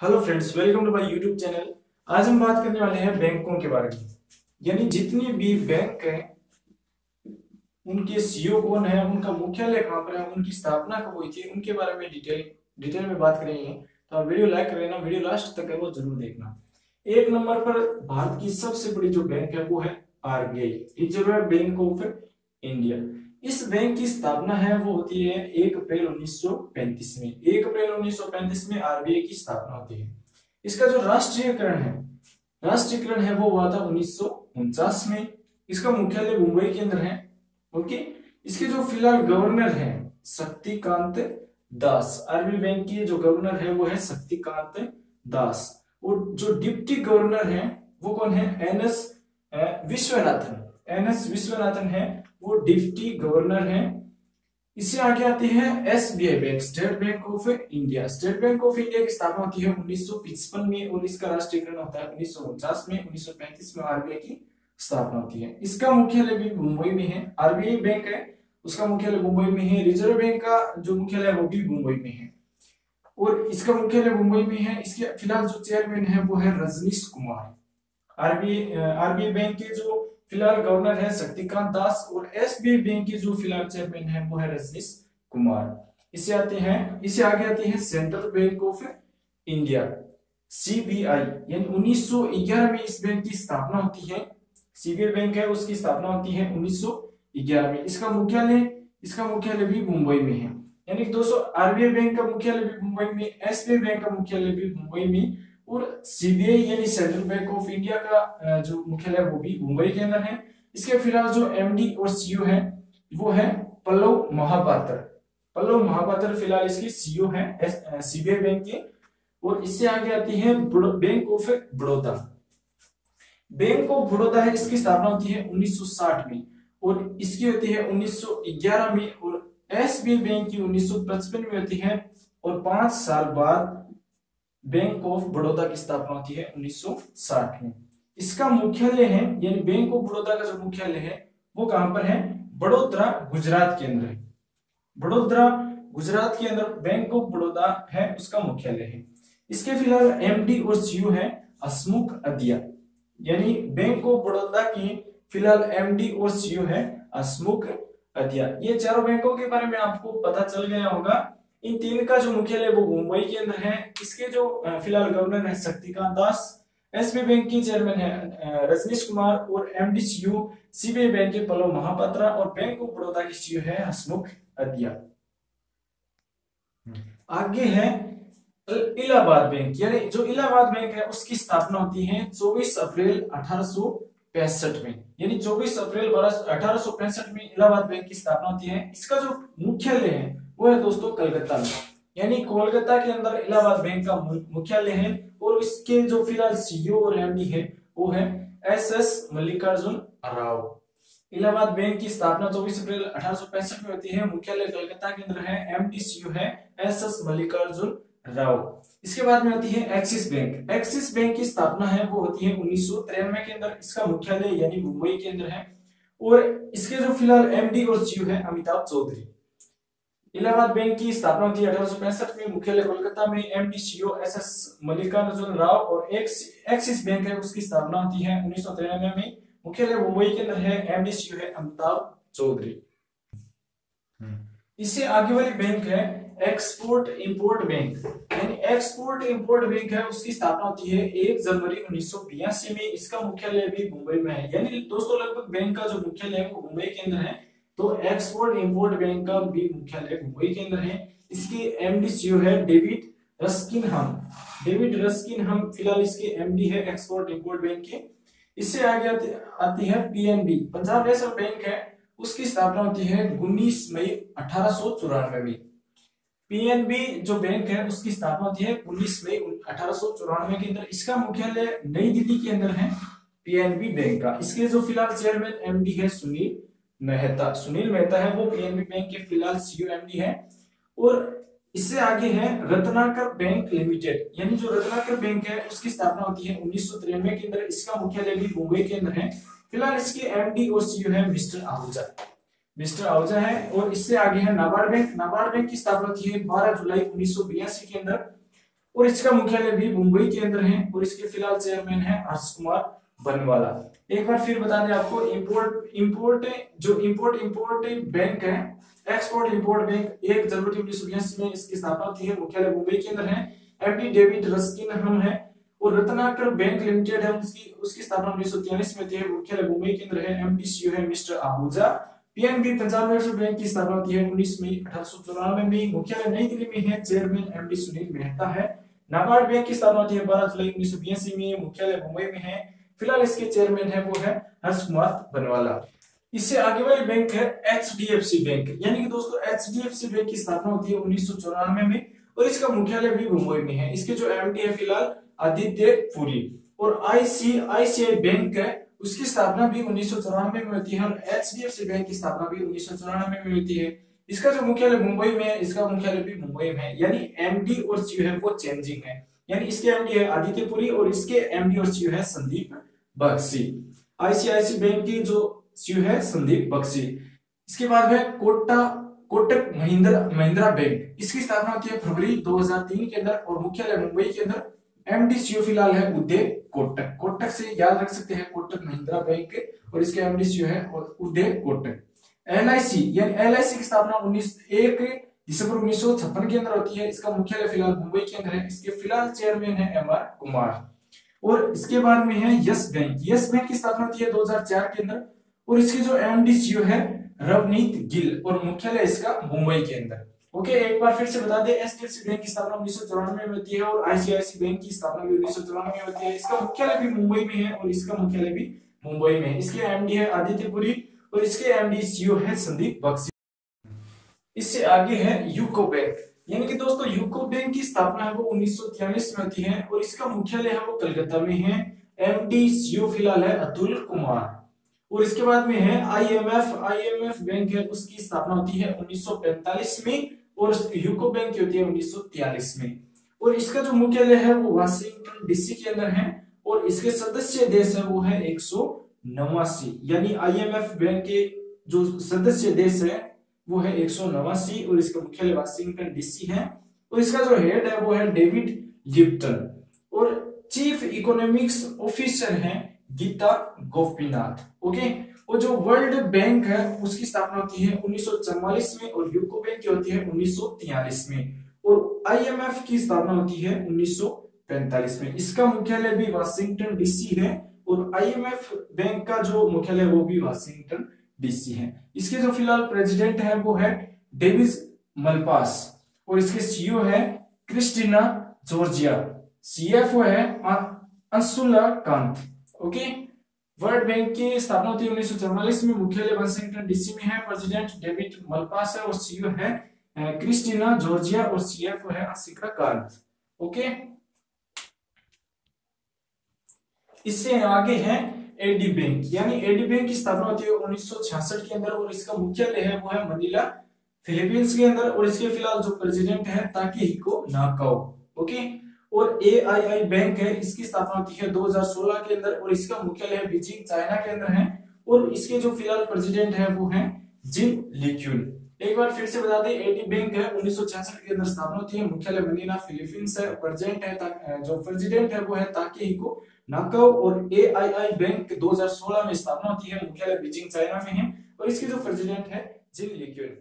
Hello friends welcome to my YouTube channel आज हम बात करने वाले हैं बैंकों के बारे में। यानी जितनी भी बैंक हैं, उनके सीईओ कौन है, उनका मुख्यालय कहाँ पर है, उनकी स्थापना कब हुई थी, उनके बारे में डिटेल डिटेल में बात करेंगे। तो आप वीडियो लाइक कर लेना वीडियो लास्ट तक है वो ज़रूर देखना। एक नंबर पर भारत की सबसे बड़ी जो बैंक है, वो है RBI. Reserve bank of India. इस बैंक की स्थापना है, वो होती है एक अप्रैल 1935 में। एक अप्रैल 1935 में आरबीआई की स्थापना होती है। इसका जो राष्ट्रीयकरण है राष्ट्रीयकरण है वो हुआ था उन्नीस में। इसका मुख्यालय मुंबई के अंदर है। ओके? इसके जो फ़िलहाल गवर्नर है, शक्तिकांत दास। आरबीआई बैंक की जो गवर्नर है, वो है शक्तिकांत दास। और जो डिप्टी गवर्नर है, वो कौन है? N S Viswanathan. N S Viswanathan है, वो डिप्टी गवर्नर है। इससे आगे आती है S B I bank, state bank of India. State bank of India की स्थापना होती है उन्नीस में और इसका राष्ट्रीयकरण होता है उन्नीस में उन्नीस में आरबीआई की स्थापना होती है। इसका मुख्यालय भी मुंबई में है, आरबीआई बैंक है, उसका मुख्यालय मुंबई में है, रिज़र्व बैंक का जो मुख्यालय है वो भी मुंबई में है। और इसका मुख्यालय मुंबई में है, इसके फ़िलहाल जो चेयरमैन है वो है Rajnish Kumar. RBI RBI bank के जो फ़िलहाल गवर्नर है शक्तिकांत दास और एसबीआई बैंक के जो फ़िलहाल चेयरमैन है, वो है रजनीश कुमार। इसे आते हैं, इसे आगे आते हैं central bank of India, CBI. यानी 1911 में इस बैंक की स्थापना होती है, सीबीआई बैंक है, उसकी स्थापना होती है 1911 में। इसका मुख्यालय इसका मुख्यालय भी मुंबई में है। यानी दोस्तों आरबीआई बैंक का मुख्यालय भी मुंबई में, एसबीआई बैंक का मुख्यालय भी मुंबई में और सीबीआई यानी सेंट्रल बैंक ऑफ़ इंडिया का जो मुख्यालय वो भी मुंबई के अंदर है। इसके फ़िलहाल जो एमडी और सीईओ है, वो है पल्लव महापात्र। पल्लव महापात्र फ़िलहाल इसकी सीईओ है सीबीआई बैंक के। और इससे आगे आती है bank of Baroda bank of Baroda है, इसकी स्थापना होती है 1960 में। और इसकी होती है 1911 में। और एसबीआई बैंक की उन्नीस सौ पचपन में होती है। और पाँच साल बाद बैंक ऑफ़ बड़ौदा की स्थापना होती है 1960 में। इसका मुख्यालय है, यानी बैंक ऑफ़ बड़ौदा का जो मुख्यालय है, वो कहाँ पर है? बड़ोदरा गुजरात के अंदर। बड़ोदरा गुजरात के अंदर बैंक ऑफ़ बड़ौदा है, उसका मुख्यालय है। इसके फ़िलहाल एमडी और सीईओ है हसमुख अदिया। यानी बैंक ऑफ़ बड़ौदा की फ़िलहाल एमडी और सीईओ है हसमुख अदिया। ये चारों बैंकों के बारे में आपको पता चल गया होगा। इन तीन का जो मुख्यालय वो मुंबई के अंदर है। इसके जो फ़िलहाल गवर्नर है शक्तिकांत दास एसबी बैंक की चेयरमैन है रजनीश कुमार और एमडी सीयू सीबीआई बैंक के पल्लव महापात्रा और बैंक ऑफ़ बड़ौदा के सीयू है हसमुख अदिया। आगे है इलाहाबाद बैंक। यानी जो इलाहाबाद बैंक है, उसकी स्थापना होती है 24 अप्रैल अठारह में। यानी 24 अप्रैल अठारह में इलाहाबाद बैंक की स्थापना होती है। इसका जो मुख्यालय है वो है दोस्तों कलकत्ता में। यानी कोलकाता के अंदर इलाहाबाद बैंक का मुख्यालय है और इसके जो फ़िलहाल सीईओ और एमडी है, वो है S S Mallikarjun Rao. Allahabad bank की स्थापना 24 अप्रैल अठारह में होती है। मुख्यालय कलकत्ता के अंदर है एमडी सीईओ है एस एस मल्लिकार्जुन राव। इसके बाद में आती है एक्सिस बैंक एक्सिस बैंक की स्थापना है, वो होती है उन्नीस सौ तिरानवे के अंदर। इसका मुख्यालय यानी मुंबई के अंदर है। और इसके जो फ़िलहाल एमडी और सीईओ है, अमिताभ चौधरी। इलाहाबाद बैंक की स्थापना होती है अठारह में। मुख्यालय कोलकाता में MD CEO S S Mallikarjun Rao और एक्सिस बैंक है उसकी स्थापना होती है उन्नीस सौ तिरानवे में। मुख्यालय मुंबई के अंदर है एमडी सीईओ है अमिताभ चौधरी। इससे आगे वाली बैंक है एक्सपोर्ट इंपोर्ट बैंक यानी एक्सपोर्ट इंपोर्ट बैंक है उसकी स्थापना होती है एक जनवरी उन्नीस में। इसका मुख्यालय भी मुंबई में है। यानी दोस्तों लगभग बैंक का जो मुख्यालय है वो मुंबई के अंदर है। तो एक्सपोर्ट इंपोर्ट बैंक का भी मुख्यालय मुंबई के अंदर है। इसके एमडी सीईओ है डेविड रस्किन हम डेविड रस्किन हम फ़िलहाल इसके एमडी है एक्सपोर्ट इंपोर्ट बैंक के। इससे आगे आती, है पीएनबी पंजाब नेशनल बैंक है उसकी स्थापना होती है उन्नीस मई अठारह में। पीएनबी जो बैंक है उसकी स्थापना होती है उन्नीस मई अठारह के अंदर। इसका मुख्यालय नई दिल्ली के अंदर है पीएनबी बैंक का। इसके जो फ़िलहाल चेयरमैन एमडी है सुनील मेहता, सुनील मेहता है, वो पीएनबी बैंक के फ़िलहाल सीईओ एमडी है। और इससे आगे है रत्नाकर बैंक लिमिटेड यानी जो रत्नाकर बैंक है, उसकी स्थापना होती है उन्नीस के अंदर। इसका मुख्यालय भी मुंबई के अंदर है। फ़िलहाल इसके एमडी और सीईओ है मिस्टर आहूजा। मिस्टर आहूजा है और इससे आगे है नाबार्ड बैंक। नाबार्ड बैंक की स्थापना होती है 12 जुलाई उन्नीस सौ बयासी के अंदर। और इसका मुख्यालय भी मुंबई के अंदर है। और इसके फ़िलहाल चेयरमैन है हर्ष कुमार। बनवाला एक बार फिर बता दें आपको इंपोर्ट इंपोर्ट जो इंपोर्ट इंपोर्ट बैंक है एक्सपोर्ट इंपोर्ट बैंक एक जनवरी उन्नीस में इसकी स्थापना की है, मुख्यालय मुंबई के अंदर है। एमडी डेविड रस्किन हम है और रत्नाकर बैंक लिमिटेड है, उसकी उसकी स्थापना उन्नीस में थी, मुख्यालय मुंबई के अंदर है। एमडी सीईओ है mister Ahuja. PNB Punjab national bank की स्थापना होती है उन्नीस मई अठारह सौ चौरानवे में। मुख्यालय नई दिल्ली में है चेयरमैन एमडी सुनील मेहता है। नाबार्ड बैंक की स्थापना होती है बारह जुलाई उन्नीस में। मुख्यालय मुंबई में है। फ़िलहाल इसके चेयरमैन है, वो है हर्ष कुमार बनवाला। इससे आगे वाली बैंक है एचडीएफसी बैंक यानी कि दोस्तों एचडीएफसी बैंक की स्थापना होती है उन्नीस सौ चौरानवे में और इसका मुख्यालय भी मुंबई में है। इसके जो एमडी है फ़िलहाल आदित्य पुरी। और आईसीआईसीआई बैंक है, उसकी स्थापना भी उन्नीस सौ चौरानवे में होती है और एच बैंक की स्थापना भी उन्नीस सौ चौरानबे में होती है। इसका जो मुख्यालय मुंबई में है, इसका मुख्यालय भी मुंबई में है। यानी एमडी और सीयू है, वो चेंजिंग है। यानी इसके एमडी है आदित्यपुरी और इसके एमडी और सीयू है संदीप बक्सी। आईसीआईसी बैंक की जो सीयू है, संदीप बक्सी। इसके बाद है कोटा, कोटक महिंद्रा महिंद्रा बैंक इसकी स्थापना होती है फरवरी 2003 के अंदर और मुख्यालय मुंबई के अंदर। एमडी सीओ फ़िलहाल है उदय कोटक। कोटक से याद रख सकते हैं कोटक महिंद्रा बैंक और इसके एमडी सीओ है और उदय कोटक। एल यानी एल की स्थापना उन्नीस, एक दिसंबर उन्नीस सौ छप्पन के अंदर होती है। इसका मुख्यालय फ़िलहाल मुंबई के अंदर है। इसके फ़िलहाल चेयरमैन है एम आर कुमार। और इसके बाद में है यस बैंक। यस बैंक की स्थापना होती है 2004 के अंदर। और इसके जो एमडी सीईओ है, रवनीत गिल, और मुख्यालय इसका मुंबई के अंदर। ओके, एक बार फिर से बता दें एच बैंक की स्थापना उन्नीस सौ चौरानवे में होती है और आईसीआईसी बैंक की स्थापना भी उन्नीस में होती है। इसका मुख्यालय भी मुंबई में है और इसका मुख्यालय भी मुंबई में है। इसके एमडी है आदित्यपुरी और इसके एमडी सीईओ है संदीप बक्सी। इससे आगे है यूको बैंक। यानी कि दोस्तों, यूको बैंक की स्थापना है वो उन्नीस में होती है और इसका मुख्यालय है वो कलकत्ता में है। एमडी सीईओ फ़िलहाल है अतुल कुमार। और इसके बाद में है आईएमएफ आईएमएफ बैंक है, उसकी स्थापना होती है 1945 में और यूको बैंक की होती है 1943 में। और इसका जो मुख्यालय है वो वाशिंगटन डीसी के अंदर है और इसके सदस्य देश है वो है एक यानी आईएमएफ बैंक के जो सदस्य देश है वो है एक और इसका मुख्यालय वाशिंगटन डीसी है। और इसका जो हेड है, वो है डेविड लिप्टन। और चीफ इकोनॉमिक्स ऑफिसर है गीता गोपीनाथ, ओके? और जो वर्ल्ड बैंक है, उसकी स्थापना होती है उन्नीस में और यूको बैंक की होती है उन्नीस में। और आईएमएफ की स्थापना होती है 1945 में। इसका मुख्यालय भी वाशिंगटन डीसी है और आईएमएफ बैंक का जो मुख्यालय वो भी वाशिंगटन डीसी है। इसके जो फ़िलहाल प्रेसिडेंट है, वो है डेविस मलपास और इसके सीईओ है क्रिस्टीना जॉर्जिया सीएफओ है Anshula Kant okay world bank की स्थापना होती है उन्नीस में मुख्यालय वाशिंगटन डीसी में है। प्रेसिडेंट डेविड मलपास है और सीईओ है क्रिस्टीना जॉर्जिया और सीएफओ है अंशिका कांत ओके इससे आगे है एडी बैंक, यानी एडी बैंक की स्थापना होती है उन्नीस के अंदर, और इसका मुख्यालय है, वो है मनीला फिलीपींस के अंदर, और इसके फ़िलहाल जो प्रेसिडेंट है, ताकि हिको नाकाओ ओके? और ए आई आई बैंक है, इसकी स्थापना होती है 2016 के अंदर, और इसका मुख्यालय है बीजिंग, चाइना के अंदर है, और इसके जो फ़िलहाल प्रेसिडेंट है, वो है जिम लिक्यून एक बार फिर से बता दें एडी बैंक है, उन्नीस सौ छियासठ के अंदर स्थापना होती है मुख्यालय मनीला फिलीपींस है, प्रेसिडेंट है जो प्रेसिडेंट है, वो है, ताकि हिको नाकाओ और एआईआई बैंक 2016 में स्थापना होती है। मुख्यालय बीजिंग, चाइना में है और इसके जो प्रेसिडेंट है, जिन लिक्यून